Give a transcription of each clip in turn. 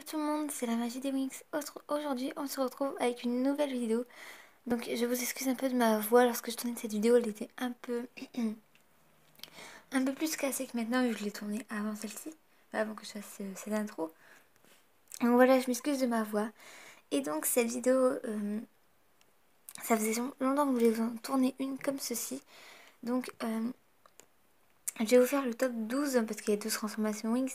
Hello tout le monde, c'est la magie des Wings. Aujourd'hui, on se retrouve avec une nouvelle vidéo. Donc, je vous excuse un peu de ma voix lorsque je tournais cette vidéo, elle était un peu un peu plus cassée que maintenant vu que je l'ai tournée avant celle-ci, avant que je fasse euh, cette intro. Donc voilà, je m'excuse de ma voix. Et donc, cette vidéo, euh, ça faisait longtemps que je voulais vous en tourner une comme ceci. Donc, euh, je vais vous faire le top 12 parce qu'il y a deux transformations Wings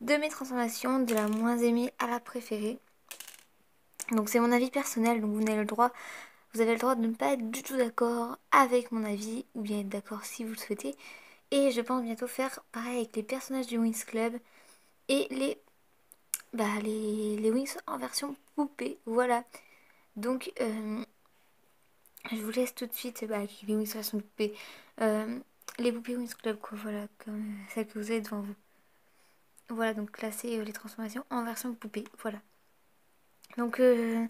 de mes transformations de la moins aimée à la préférée. Donc c'est mon avis personnel, donc vous avez le droit, vous avez le droit de ne pas être du tout d'accord avec mon avis, ou bien être d'accord si vous le souhaitez. Et je pense bientôt faire pareil avec les personnages du Wings Club et les, bah, les, les Wings en version poupée. Voilà. Donc euh, je vous laisse tout de suite bah, avec les Wings en version poupée. Euh, les poupées Wings Club, quoi, voilà, comme celles que vous avez devant vous. Voilà, donc classer euh, les transformations en version poupée. Voilà. Donc, euh,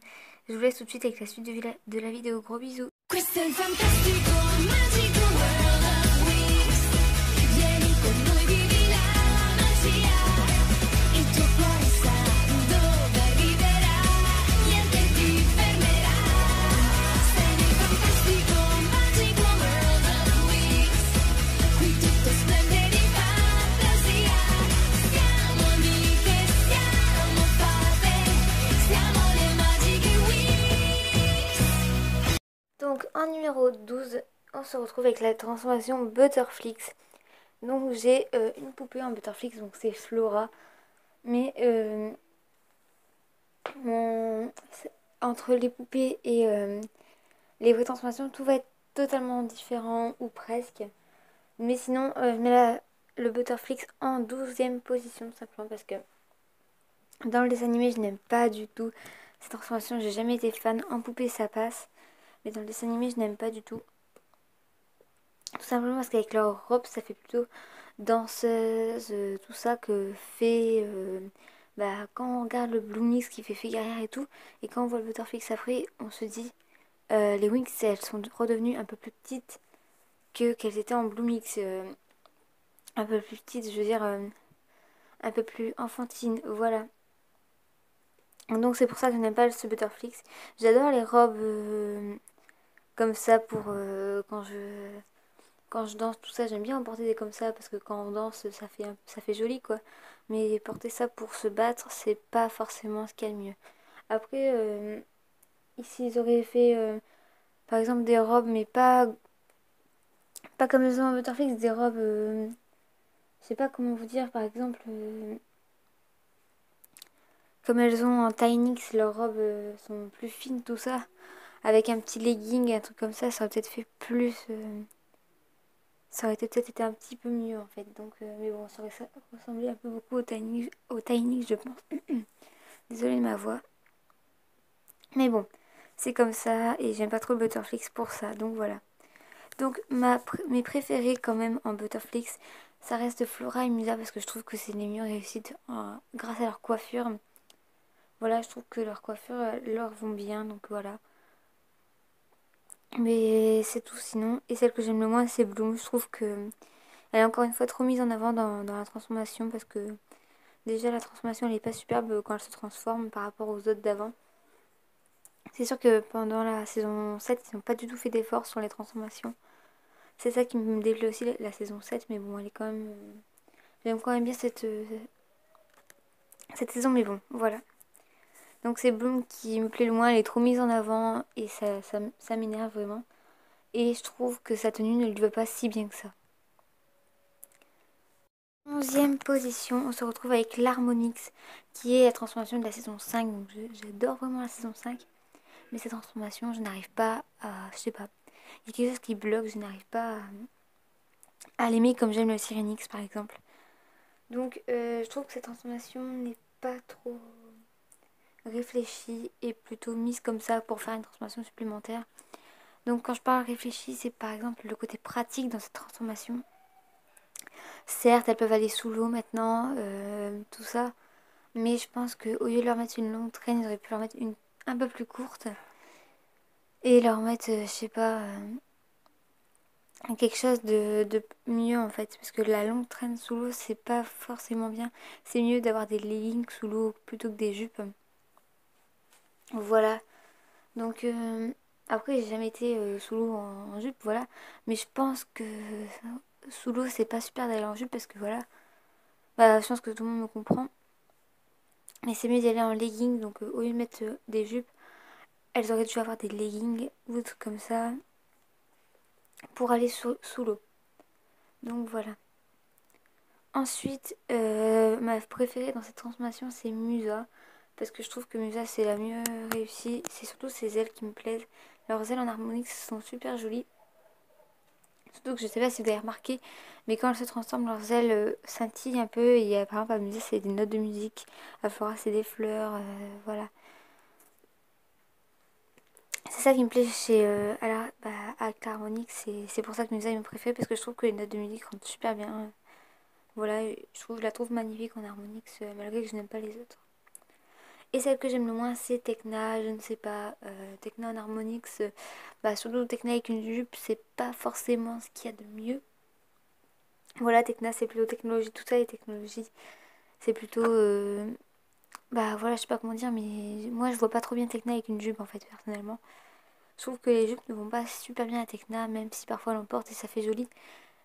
je vous laisse tout de suite avec la suite de de la vidéo. Gros bisous. Donc en numéro 12, on se retrouve avec la transformation Butterflix. Donc j'ai euh, une poupée en Butterflix, donc c'est Flora. Mais euh, entre les poupées et euh, les vraies transformations, tout va être totalement différent ou presque. Mais sinon, je mets le Butterflix en 12ème position, simplement parce que dans les animés, je n'aime pas du tout cette transformation. J'ai jamais été fan. En poupée, ça passe. Mais dans le dessin animé, je n'aime pas du tout. Tout simplement parce qu'avec leur robe, ça fait plutôt danseuse, euh, tout ça que fait... Euh, bah, quand on regarde le Bloomix qui fait guerrière et tout, et quand on voit le Butterflix après, on se dit... Euh, les Wings, elles sont redevenues un peu plus petites que qu'elles étaient en Bloomix. un peu plus petites, je veux dire... un peu plus enfantines, voilà. Donc c'est pour ça que je n'aime pas ce Butterflix. J'adore les robes comme ça pour euh, quand je quand je danse tout ça j'aime bien en porter des comme ça parce que quand on danse ça fait ça fait joli quoi. Mais porter ça pour se battre c'est pas forcément ce qu'il y a de mieux. Après euh, ici ils auraient fait euh, par exemple des robes mais pas pas comme les en Butterflix des robes je sais pas comment vous dire par exemple comme elles ont en Tynix leurs robes sont plus fines tout ça avec un petit legging, un truc comme ça, ça aurait peut-être fait plus... Euh, ça aurait peut-être été un petit peu mieux en fait. Donc, euh, mais bon, ça aurait ressemblé un peu beaucoup au Tiny, au je pense. Désolée de ma voix. Mais bon, c'est comme ça et j'aime pas trop le Butterflix pour ça. Donc voilà. Donc ma, mes préférés quand même en Butterflix, ça reste Flora et Musa parce que je trouve que c'est les mieux réussites grâce à leur coiffure. Voilà, je trouve que leur coiffure euh, leur vont bien. Donc voilà. Mais c'est tout sinon. Et celle que j'aime le moins, c'est Bloom. Je trouve que elle est encore une fois trop mise en avant dans, la transformation parce que déjà la transformation elle est pas superbe quand elle se transforme par rapport aux autres d'avant. C'est sûr que pendant la saison 7, ils n'ont pas du tout fait d'efforts sur les transformations. C'est ça qui me déplaît aussi la, saison 7, mais bon, elle est quand même... J'aime quand même bien cette, cette saison, mais bon, voilà. Donc c'est Bloom qui me plaît le moins, elle est trop mise en avant et ça, ça, m'énerve vraiment. Et je trouve que sa tenue ne lui va pas si bien que ça. Onzième position, on se retrouve avec l'Harmonix qui est la transformation de la saison 5. Donc j'adore vraiment la saison 5. Mais cette transformation, je n'arrive pas à... Je sais pas. Il y a quelque chose qui bloque, je n'arrive pas à, l'aimer comme j'aime le Sirenix par exemple. Donc euh, je trouve que cette transformation n'est pas trop réfléchie et plutôt mise comme ça pour faire une transformation supplémentaire. Donc quand je parle réfléchie, c'est par exemple le côté pratique dans cette transformation. Certes, elles peuvent aller sous l'eau maintenant, euh, tout ça. Mais je pense qu'au lieu de leur mettre une longue traîne, ils auraient pu leur mettre une un peu plus courte. Et leur mettre, euh, je sais pas, euh, quelque chose de, de mieux en fait. Parce que la longue traîne sous l'eau, c'est pas forcément bien. C'est mieux d'avoir des leggings sous l'eau plutôt que des jupes. Voilà. Donc euh, après j'ai jamais été euh, sous l'eau en, jupe, voilà. Mais je pense que sous l'eau c'est pas super d'aller en jupe parce que voilà. Bah je pense que tout le monde me comprend. Mais c'est mieux d'y aller en legging, donc euh, au lieu de mettre des jupes, elles auraient dû avoir des leggings ou des trucs comme ça pour aller sous, sous l'eau. Donc voilà. Ensuite, ma préférée dans cette transformation c'est Musa parce que je trouve que Musa c'est la mieux réussie. C'est surtout ses ailes qui me plaisent. Leurs ailes en harmonique sont super jolies. Surtout que je sais pas si vous avez remarqué, mais quand elles se transforment, leurs ailes euh, scintillent un peu. Et par exemple, à Musa c'est des notes de musique. À Flora c'est des fleurs. Euh, voilà. C'est ça qui me plaît chez euh, bah, avec l'harmonique. C'est pour ça que Musa est mon préféré parce que je trouve que les notes de musique rentrent super bien. Voilà, je, trouve, je la trouve magnifique en harmonique malgré que je n'aime pas les autres. Et celle que j'aime le moins, c'est Tekna, je ne sais pas, euh, Tekna en Harmonix, bah, surtout Tekna avec une jupe, c'est pas forcément ce qu'il y a de mieux. Voilà, Tekna, c'est plutôt technologie, tout ça est technologie. C'est plutôt, euh, bah voilà, je sais pas comment dire, mais moi je vois pas trop bien Tekna avec une jupe en fait, personnellement. Je trouve que les jupes ne vont pas super bien à Tekna, même si parfois on l'emporte et ça fait joli.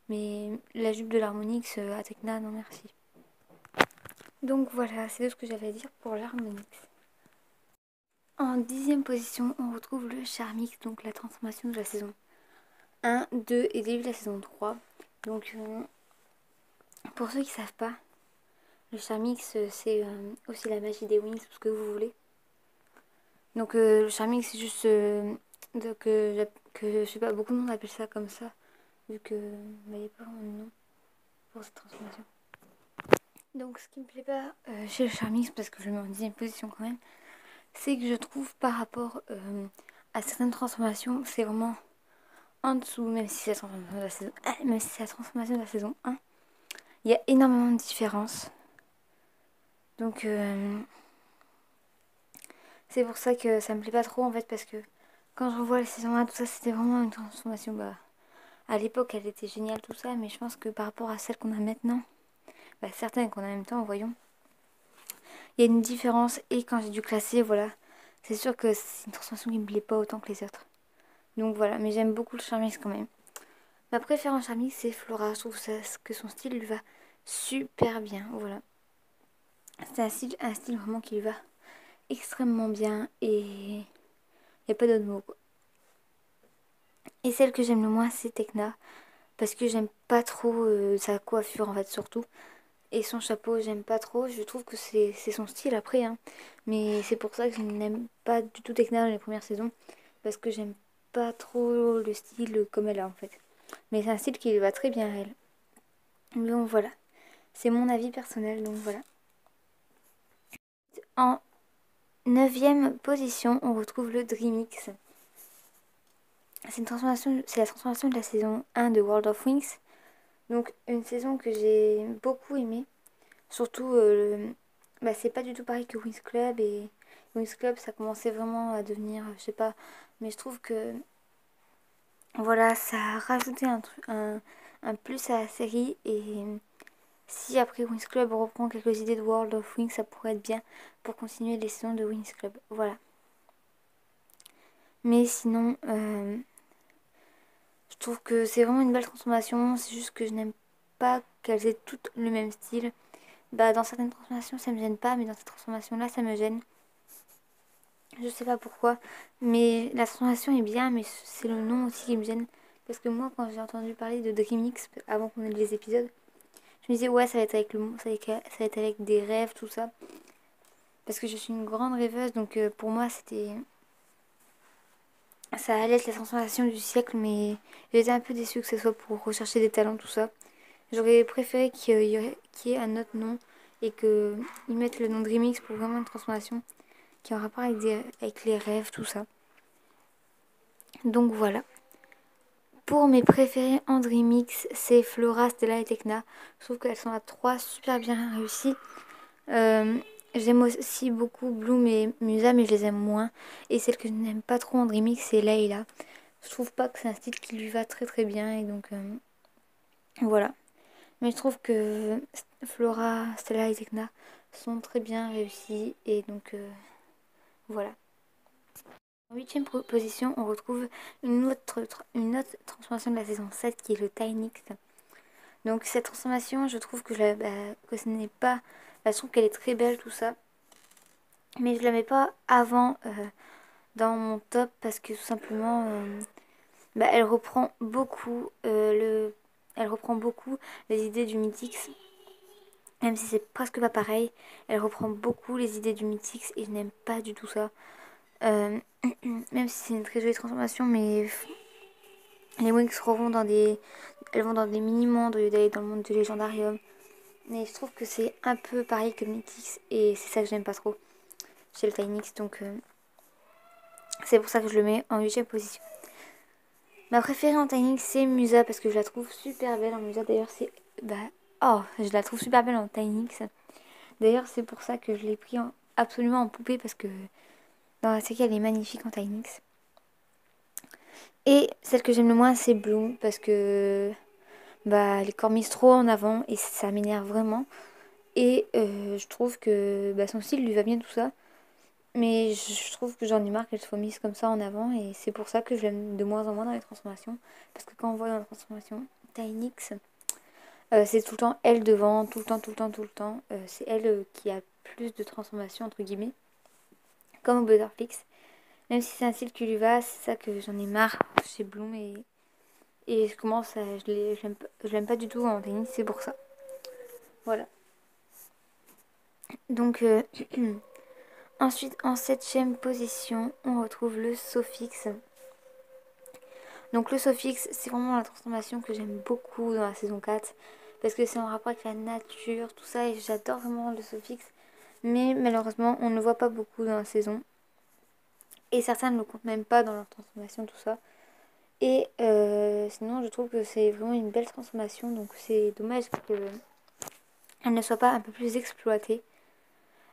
Mais la jupe de l'Harmonix à Tekna, non merci. Donc voilà, c'est tout ce que j'avais à dire pour l'harmonix. En dixième position, on retrouve le Charmix, donc la transformation de la saison 1, 2 et début de la saison 3. Donc euh, pour ceux qui ne savent pas, le Charmix euh, c'est euh, aussi la magie des wings, ce que vous voulez. Donc le Charmix c'est juste que je sais pas, beaucoup de monde appelle ça comme ça, vu que il n'y a pas vraiment de nom pour cette transformation. Donc ce qui me plaît pas euh, chez le Charmix, parce que je me mets en position quand même, c'est que je trouve par rapport euh, à certaines transformations, c'est vraiment en dessous, même si c'est la transformation de la saison 1, même si la transformation de la saison 1, il y a énormément de différences. Donc euh, c'est pour ça que ça me plaît pas trop en fait, parce que quand je revois la saison 1, tout ça, c'était vraiment une transformation. Bah, à l'époque, elle était géniale, tout ça, mais je pense que par rapport à celle qu'on a maintenant, bah, qu'on a en même temps, voyons. Il y a une différence et quand j'ai dû classer, voilà, c'est sûr que c'est une transformation qui me plaît pas autant que les autres. Donc voilà, mais j'aime beaucoup le Charmix quand même. Ma préférence Charmix, c'est Flora. Je trouve que son style lui va super bien. Voilà. C'est un style, un style vraiment qui lui va extrêmement bien et il n'y a pas d'autre mot. Et celle que j'aime le moins, c'est Tekna. Parce que j'aime pas trop euh, sa coiffure en fait, surtout. Et son chapeau, j'aime pas trop. Je trouve que c'est son style après. Hein. Mais c'est pour ça que je n'aime pas du tout Tekna dans les premières saisons. Parce que j'aime pas trop le style comme elle a en fait. Mais c'est un style qui lui va très bien à elle. Donc voilà. C'est mon avis personnel. Donc voilà. En neuvième position, on retrouve le Dreamix. C'est la transformation de la saison 1 de World of Wings. Donc une saison que j'ai beaucoup aimée. Surtout, euh, bah, c'est pas du tout pareil que Wings Club. Et Wings Club, ça commençait vraiment à devenir, je sais pas. Mais je trouve que, voilà, ça a rajouté un, un, un plus à la série. Et si après Wings Club reprend quelques idées de World of Wings, ça pourrait être bien pour continuer les saisons de Wings Club. Voilà. Mais sinon, euh, je trouve que c'est vraiment une belle transformation. C'est juste que je n'aime pas qu'elles aient toutes le même style. Bah, dans certaines transformations, ça me gêne pas, mais dans cette transformation-là, ça me gêne. Je sais pas pourquoi. Mais la transformation est bien, mais c'est le nom aussi qui me gêne. Parce que moi, quand j'ai entendu parler de Dreamix, avant qu'on ait les épisodes, je me disais, ouais, ça va être avec le ça va être avec des rêves, tout ça. Parce que je suis une grande rêveuse, donc euh, pour moi, c'était ça allait être la transformation du siècle, mais j'étais un peu déçue que ce soit pour rechercher des talents, tout ça. J'aurais préféré qu'il y, ait un autre nom et qu'ils mettent le nom Dreamix pour vraiment une transformation qui a un rapport avec, les rêves, tout ça. Donc voilà. Pour mes préférés en Dreamix, c'est Flora, Stella et Tekna. Je trouve qu'elles sont à trois super bien réussies. Euh, J'aime aussi beaucoup Bloom et Musa, mais je les aime moins. Et celle que je n'aime pas trop en Dreamix, c'est Layla. je trouve pas que c'est un style qui lui va très très bien et donc voilà. Mais je trouve que Flora, Stella et Tekna sont très bien réussis et donc voilà. En huitième position, on retrouve une autre, une autre transformation de la saison 7 qui est le Tynix. Donc cette transformation, je trouve que, je bah, que ce n'est pas... Bah, je trouve qu'elle est très belle, tout ça. Mais je la mets pas avant euh, dans mon top parce que tout simplement, euh, bah, elle reprend beaucoup euh, le... Elle reprend beaucoup les idées du Mythix. Même si c'est presque pas pareil, elle reprend beaucoup les idées du Mythix et je n'aime pas du tout ça. même si c'est une très jolie transformation, mais les wings revont dans des elles vont dans des mini-mondes au lieu d'aller dans le monde du légendarium. Mais je trouve que c'est un peu pareil que Mythix et c'est ça que j'aime pas trop chez le Tynix. Donc euh, c'est pour ça que je le mets en 8 position. Ma préférée en Tynix c'est Musa parce que je la trouve super belle en Musa. D'ailleurs c'est... Bah, oh, je la trouve super belle en Tynix. D'ailleurs c'est pour ça que je l'ai pris absolument en poupée parce que dans la série elle est magnifique en Tynix. Et celle que j'aime le moins, c'est Bloom, parce que bah, les corps misent trop en avant et ça m'énerve vraiment. Et euh, je trouve que bah, son style lui va bien tout ça. Mais je trouve que j'en ai marre qu'elle soit mise comme ça en avant et c'est pour ça que je l'aime de moins en moins dans les transformations. Parce que quand on voit dans la transformation Tynix, euh, c'est tout le temps elle devant, tout le temps, tout le temps, tout le temps. Euh, c'est elle qui a plus de transformations entre guillemets. Comme au Butterflix. Même si c'est un style qui lui va, c'est ça que j'en ai marre chez Bloom et, et je commence à. Je l'aime pas du tout en tennis, c'est pour ça. Voilà. Donc, euh, ensuite, en septième position, on retrouve le Sophix. Donc, le Sophix, c'est vraiment la transformation que j'aime beaucoup dans la saison 4 parce que c'est en rapport avec la nature, tout ça, et j'adore vraiment le Sophix. Mais malheureusement, on ne le voit pas beaucoup dans la saison. Et certains ne le comptent même pas dans leur transformation, tout ça. Et euh, sinon, je trouve que c'est vraiment une belle transformation. Donc c'est dommage qu'elle ne soit pas un peu plus exploitée.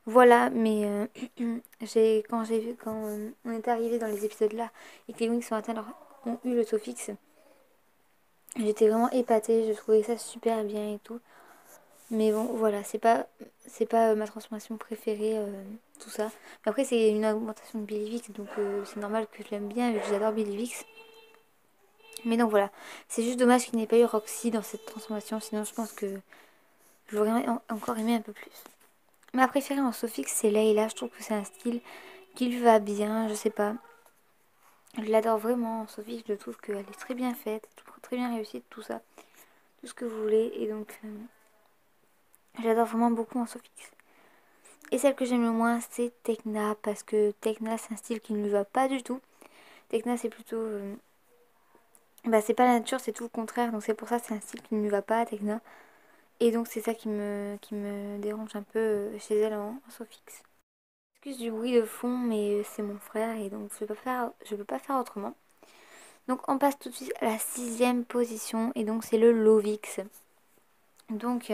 Voilà, mais euh, j'ai quand j'ai vu quand euh, on est arrivé dans les épisodes là et que les Wings sont atteints ont eu le Sofix, j'étais vraiment épatée. Je trouvais ça super bien et tout. Mais bon, voilà, c'est pas c'est pas ma transformation préférée tout ça. Mais après, c'est une augmentation de Billy Vix, donc euh, c'est normal que je l'aime bien, vu que j'adore Billy Vix. Mais donc voilà, c'est juste dommage qu'il n'ait pas eu Roxy dans cette transformation, sinon je pense que je voudrais encore aimer un peu plus. Ma préférée en Sophix, c'est Layla, je trouve que c'est un style qui lui va bien, je sais pas. Je l'adore vraiment en Sophix, je trouve qu'elle est très bien faite, très bien réussie, tout ça, tout ce que vous voulez, et donc euh, j'adore vraiment beaucoup en Sophix. Et celle que j'aime le moins, c'est Tekna, parce que Tekna, c'est un style qui ne lui va pas du tout. Tekna, c'est plutôt... Euh, bah, c'est pas la nature, c'est tout le contraire, donc c'est pour ça c'est un style qui ne lui va pas à Tekna. Et donc c'est ça qui me, dérange un peu euh, chez elle en, en. Excuse du bruit de fond, mais c'est mon frère, et donc je peux, pas faire, je peux pas faire autrement. Donc on passe tout de suite à la sixième position, et donc c'est le Lovix. Donc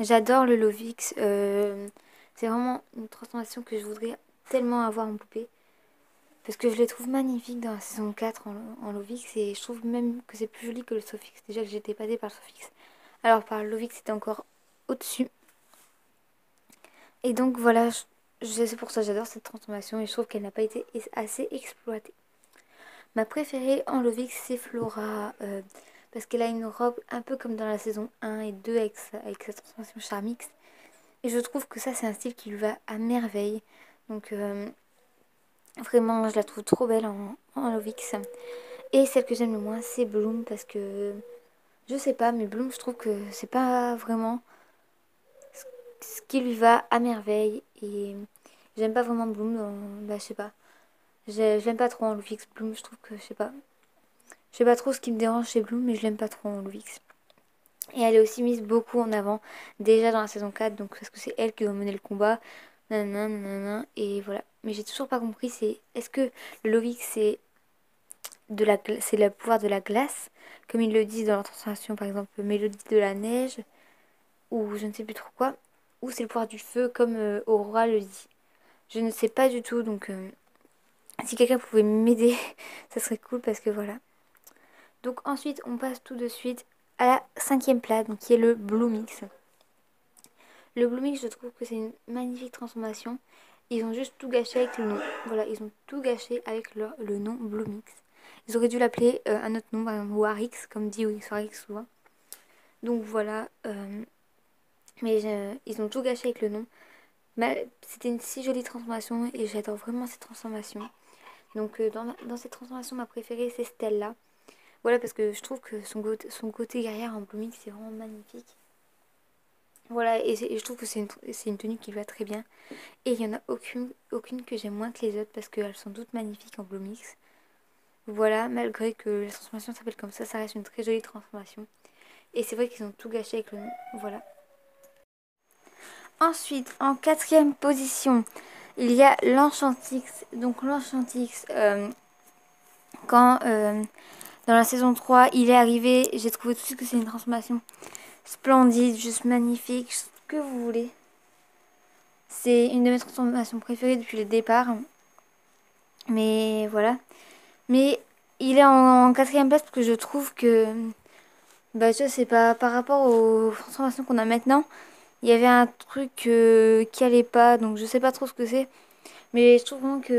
j'adore le Lovix. Euh, c'est vraiment une transformation que je voudrais tellement avoir en poupée. Parce que je les trouve magnifiques dans la saison 4 en, Lovix. Et je trouve même que c'est plus joli que le Sofix. Déjà que j'étais épatée par le Sofix. Alors par Lovix c'était encore au-dessus. Et donc voilà, c'est pour ça que j'adore cette transformation. Et je trouve qu'elle n'a pas été assez exploitée. Ma préférée en Lovix c'est Flora. Euh, parce qu'elle a une robe un peu comme dans la saison 1 et 2 avec avec sa transformation Charmix. Et je trouve que ça, c'est un style qui lui va à merveille. Donc, euh, vraiment, je la trouve trop belle en, en Lovix. Et celle que j'aime le moins, c'est Bloom. Parce que, je sais pas, mais Bloom, je trouve que c'est pas vraiment ce qui lui va à merveille. Et j'aime pas vraiment Bloom. Bah, je sais pas. J'aime pas trop en Lovix. Bloom, je trouve que, je sais pas. Je sais pas trop ce qui me dérange chez Bloom, mais je l'aime pas trop en Lovix. Et elle est aussi mise beaucoup en avant déjà dans la saison 4, donc parce que c'est elle qui doit mener le combat. Nanana, et voilà. Mais j'ai toujours pas compris, c'est est-ce que le Lovix c'est de la c'est le pouvoir de la glace, comme ils le disent dans leur transformation par exemple Mélodie de la neige, ou je ne sais plus trop quoi, ou c'est le pouvoir du feu comme euh, Aurora le dit. Je ne sais pas du tout, donc euh, Si quelqu'un pouvait m'aider, ça serait cool parce que voilà. Donc ensuite, on passe tout de suite à la cinquième place, donc qui est le Blue Mix. Le Blue Mix, je trouve que c'est une magnifique transformation. Ils ont juste tout gâché avec le nom. Voilà, ils ont tout gâché avec le nom Blue Mix. Ils auraient dû l'appeler euh, un autre nom, par exemple Warix, comme dit Warix souvent. Donc voilà. Euh, mais euh, ils ont tout gâché avec le nom. C'était une si jolie transformation et j'adore vraiment cette transformation. Donc dans, dans, cette transformation, ma préférée c'est Stella. Voilà parce que je trouve que son, côté guerrière en Blue Mix c'est vraiment magnifique. Voilà, et, je trouve que c'est une, tenue qui va très bien. Et il n'y en a aucune, que j'aime moins que les autres parce qu'elles sont toutes magnifiques en Blue Mix. Voilà, malgré que la transformation s'appelle comme ça, ça reste une très jolie transformation. Et c'est vrai qu'ils ont tout gâché avec le nom. Voilà. Ensuite, en quatrième position, il y a l'Enchantix. Donc l'Enchantix, euh, quand euh, dans la saison 3, il est arrivé, j'ai trouvé tout de suite que c'est une transformation splendide, juste magnifique, ce que vous voulez. C'est une de mes transformations préférées depuis le départ. Mais voilà. Mais il est en, quatrième place parce que je trouve que... Bah je sais pas, par rapport aux transformations qu'on a maintenant, il y avait un truc euh, qui allait pas, donc je sais pas trop ce que c'est. Mais je trouve vraiment qu'il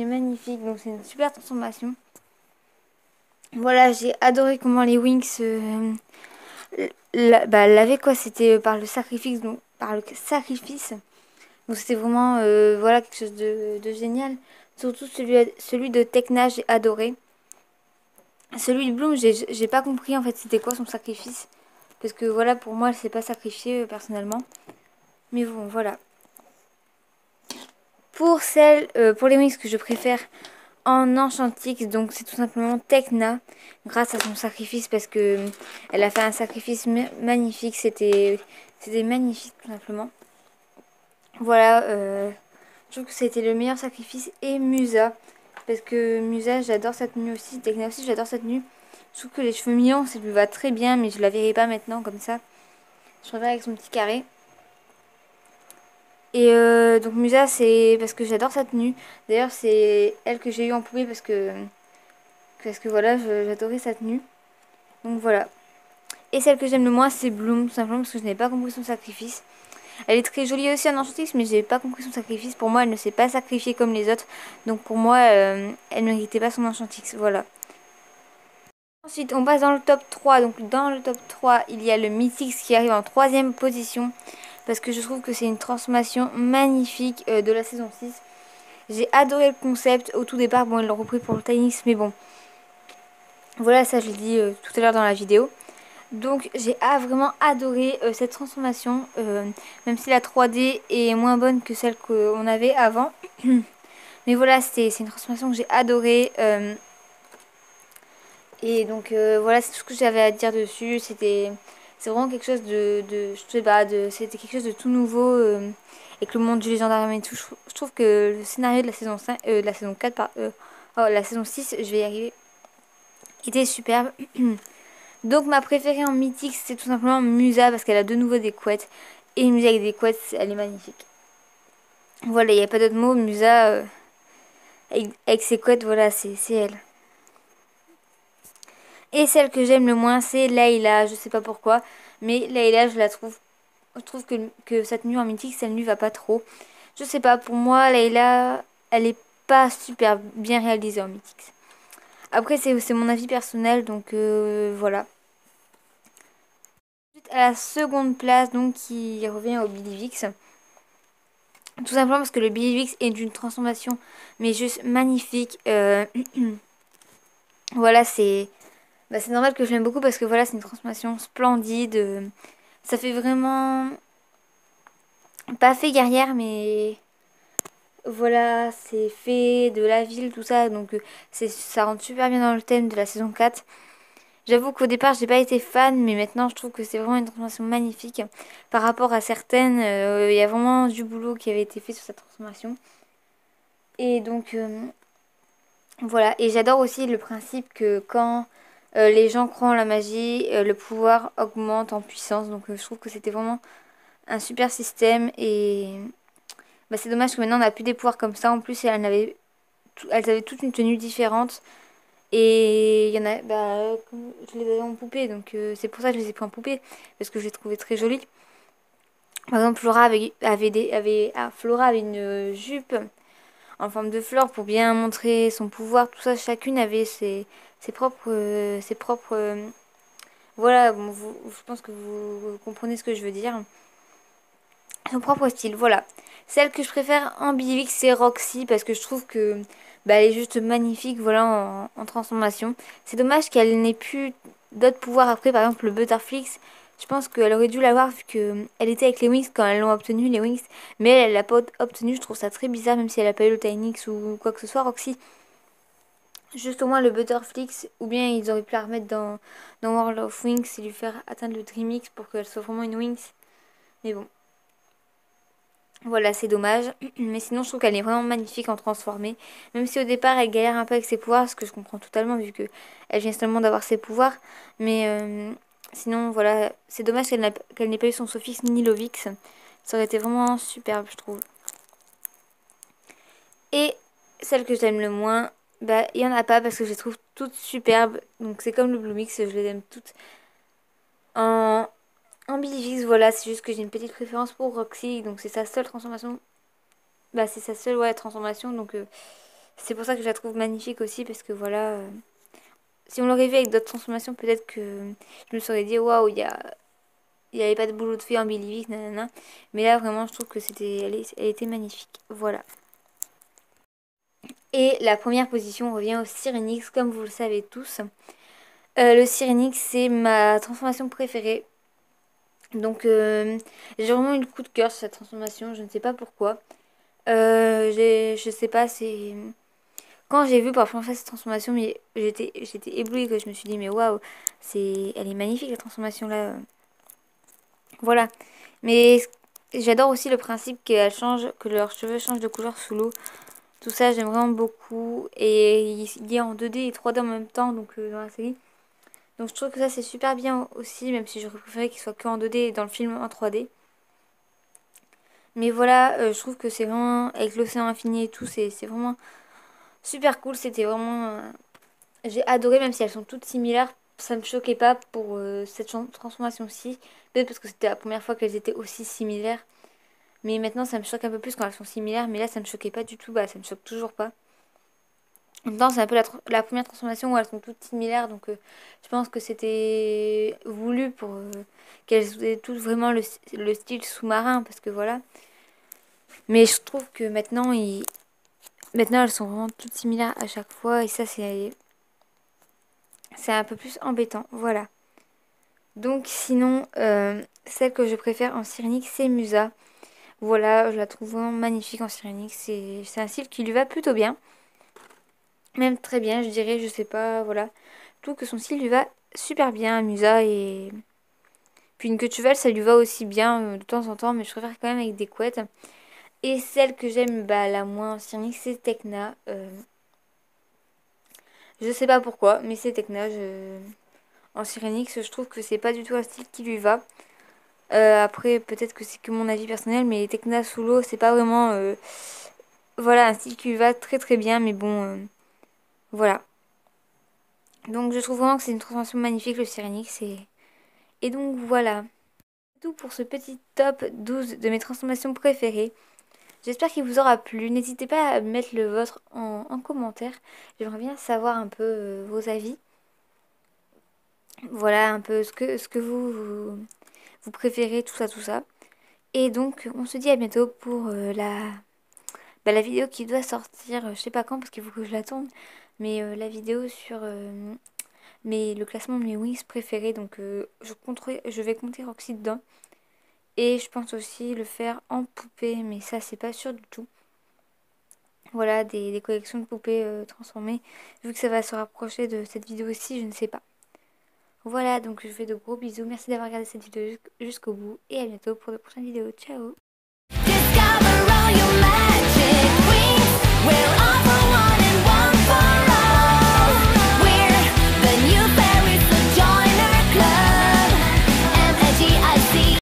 est magnifique, donc c'est une super transformation. Voilà, j'ai adoré comment les Wings... Euh, la, bah, quoi. C'était par le sacrifice donc par le sacrifice. Donc c'était vraiment euh, voilà quelque chose de, génial. Surtout celui celui de Tekna j'ai adoré. Celui de Bloom j'ai pas compris en fait c'était quoi son sacrifice. Parce que voilà pour moi elle s'est pas sacrifiée euh, personnellement. Mais bon voilà. Pour celle euh, pour les wings que je préfère en Enchantix. Donc c'est tout simplement Tekna grâce à son sacrifice parce que euh, elle a fait un sacrifice magnifique. C'était magnifique tout simplement. Voilà, euh, je trouve que c'était le meilleur sacrifice. Et Musa, parce que Musa, j'adore cette tenue aussi. Tekna aussi, j'adore cette tenue. Je trouve que les cheveux mignons, ça lui va très bien, mais je la verrai pas maintenant comme ça. Je préfère avec son petit carré. Et euh, donc Musa, c'est parce que j'adore sa tenue. D'ailleurs, c'est elle que j'ai eu en poupée parce que parce que voilà, j'adorais sa tenue. Donc voilà. Et celle que j'aime le moins, c'est Bloom, tout simplement parce que je n'ai pas compris son sacrifice. Elle est très jolie aussi en Enchantrix, mais je n'ai pas compris son sacrifice. Pour moi, elle ne s'est pas sacrifiée comme les autres. Donc pour moi, euh, elle ne méritait pas son Enchantrix. Voilà. Ensuite, on passe dans le top 3. Donc dans le top 3, il y a le Mythix qui arrive en troisième position parce que je trouve que c'est une transformation magnifique euh, de la saison 6. J'ai adoré le concept. Au tout départ, bon, ils l'ont repris pour le Tinix, mais bon. Voilà, ça je l'ai dit euh, tout à l'heure dans la vidéo. Donc j'ai vraiment adoré euh, cette transformation, même si la 3D est moins bonne que celle qu'on avait avant. mais voilà, c'est une transformation que j'ai adorée. et donc voilà, c'est tout ce que j'avais à dire dessus. C'était c'est vraiment quelque chose de, de je sais pas, de, c'était quelque chose de tout nouveau euh, avec le monde du légendaire et tout. Je, trouve que le scénario de la saison 5, euh, la saison 4, par, euh, oh, la saison 6, je vais y arriver, était superbe. Donc ma préférée en mythique, c'est tout simplement Musa parce qu'elle a de nouveau des couettes. Et Musa avec des couettes, elle est magnifique. Voilà, il n'y a pas d'autre mot. Musa avec, avec, ses couettes, voilà, c'est elle. Et celle que j'aime le moins, c'est Layla. Je sais pas pourquoi. Mais Layla, je la trouve. Je trouve que, que sa tenue en mythique, celle nuit va pas trop. Je sais pas, pour moi, Layla, elle est pas super bien réalisée en mythique. Après, c'est mon avis personnel, donc euh, voilà. À la seconde place, donc, qui revient au Billy Vix. Tout simplement parce que le Billy Vix est d'une transformation, mais juste magnifique. Euh, voilà, c'est bah, c'est normal que je l'aime beaucoup parce que voilà, c'est une transformation splendide. Ça fait vraiment... Pas fait guerrière, mais... Voilà, c'est fait de la ville, tout ça. Donc ça rentre super bien dans le thème de la saison 4. J'avoue qu'au départ, j'ai pas été fan, mais maintenant, je trouve que c'est vraiment une transformation magnifique. Par rapport à certaines, euh, il y a vraiment du boulot qui avait été fait sur cette transformation. Et donc, euh, voilà. Et j'adore aussi le principe que quand euh, les gens croient en la magie, euh, le pouvoir augmente en puissance. Donc euh, je trouve que c'était vraiment un super système. Et bah, c'est dommage que maintenant on n'a plus des pouvoirs comme ça. En plus, elle n'avait elles avaient toutes une tenue différente. Et il y en a, bah, je les avais en poupée, donc c'est pour ça que je les ai pris en poupée, parce que je les trouvais très jolies. Par exemple, Flora avait, avait, des, avait, ah, Flora avait une jupe en forme de fleur pour bien montrer son pouvoir, tout ça. Chacune avait ses, propres, euh, euh, voilà. je pense que vous, comprenez ce que je veux dire. Son propre style, voilà. Celle que je préfère en Bivix, c'est Roxy parce que je trouve que bah, elle est juste magnifique voilà en, transformation. C'est dommage qu'elle n'ait plus d'autres pouvoirs après, par exemple le Butterflix. Je pense qu'elle aurait dû l'avoir vu qu'elle était avec les Wings quand elles l'ont obtenu, les Wings. Mais elle l'a pas obtenu, je trouve ça très bizarre, même si elle a pas eu le Tynix ou quoi que ce soit, Roxy. Juste au moins le Butterflix, ou bien ils auraient pu la remettre dans, dans World of Wings et lui faire atteindre le Dreamix pour qu'elle soit vraiment une Wings. Mais bon. Voilà, c'est dommage. Mais sinon, je trouve qu'elle est vraiment magnifique en transformée. Même si au départ, elle galère un peu avec ses pouvoirs, ce que je comprends totalement vu que elle vient seulement d'avoir ses pouvoirs. Mais euh, sinon, voilà, c'est dommage qu'elle n'ait pas eu son Sophix ni Lovix. Ça aurait été vraiment superbe, je trouve. Et celle que j'aime le moins, bah, il n'y en a pas parce que je les trouve toutes superbes. Donc c'est comme le Blue Mix, je les aime toutes en en voilà, c'est juste que j'ai une petite préférence pour Roxy, donc c'est sa seule transformation. Bah, c'est sa seule transformation, donc euh, c'est pour ça que je la trouve magnifique aussi, parce que voilà. Euh, si on l'aurait vu avec d'autres transformations, peut-être que je me serais dit waouh, il y a. Il n'y avait pas de boulot de fée en Billy nanana. Mais là, vraiment, je trouve que c'était, elle, était magnifique. Voilà. Et la première position revient au Syrinix, comme vous le savez tous. Euh, le Syrinix, c'est ma transformation préférée. Donc euh, j'ai vraiment eu le coup de cœur sur cette transformation, je ne sais pas pourquoi. Euh, je sais pas, c'est... Quand j'ai vu pour la première fois cette transformation, j'étais j'étais éblouie, que je me suis dit mais waouh, elle est magnifique la transformation là. Voilà. Mais j'adore aussi le principe qu'elle change, que leurs cheveux changent de couleur sous l'eau. Tout ça, j'aime vraiment beaucoup. Et il est en 2D et 3D en même temps, donc euh, dans la série. Donc je trouve que ça c'est super bien aussi, même si j'aurais préféré qu'il soit que en 2D et dans le film en 3D. Mais voilà, euh, je trouve que c'est vraiment, avec l'océan infini et tout, c'est vraiment super cool. C'était vraiment... Euh, j'ai adoré, même si elles sont toutes similaires. Ça me choquait pas pour euh, cette transformation-ci. Peut-être parce que c'était la première fois qu'elles étaient aussi similaires. Mais maintenant, ça me choque un peu plus quand elles sont similaires. Mais là, ça me choquait pas du tout. Bah, ça me choque toujours pas. En même temps, c'est un peu la, première transformation où elles sont toutes similaires, donc euh, je pense que c'était voulu pour qu'elles aient toutes vraiment le, style sous-marin, parce que voilà. Mais je trouve que maintenant, maintenant, elles sont vraiment toutes similaires à chaque fois, et ça, c'est c'est un peu plus embêtant, voilà. Donc sinon, euh, celle que je préfère en cyrénique, c'est Musa. Voilà, je la trouve vraiment magnifique en cyrénique, c'est un style qui lui va plutôt bien. Même très bien, je dirais, je sais pas, voilà. Tout que son style lui va super bien Musa et... Puis une queue de cheval, ça lui va aussi bien euh, de temps en temps, mais je préfère quand même avec des couettes. Et celle que j'aime bah, la moins en Cyrenix, c'est Tekna. Euh... Je sais pas pourquoi, mais c'est Tekna. En Cyrenix, je trouve que c'est pas du tout un style qui lui va. Euh, après, peut-être que c'est que mon avis personnel, mais Tekna sous l'eau, c'est pas vraiment... Euh, voilà, un style qui lui va très très bien, mais bon... Voilà. Donc je trouve vraiment que c'est une transformation magnifique le Syrinix et, et donc voilà. Tout pour ce petit top 12 de mes transformations préférées. J'espère qu'il vous aura plu. N'hésitez pas à mettre le vôtre en, commentaire. J'aimerais bien savoir un peu euh, vos avis. Voilà un peu ce que, ce que vous, vous, préférez, tout ça, tout ça. Et donc on se dit à bientôt pour euh, la, bah, la vidéo qui doit sortir, je sais pas quand parce qu'il faut que je la tourne mais euh, la vidéo sur euh, le classement de mes wings préférés. Donc euh, je, je vais compter Roxy dedans. Et je pense aussi le faire en poupée, mais ça c'est pas sûr du tout. Voilà, des, collections de poupées transformées. Vu que ça va se rapprocher de cette vidéo aussi, je ne sais pas. Voilà, donc je vous fais de gros bisous. Merci d'avoir regardé cette vidéo jusqu'au bout. Et à bientôt pour de prochaines vidéos. Ciao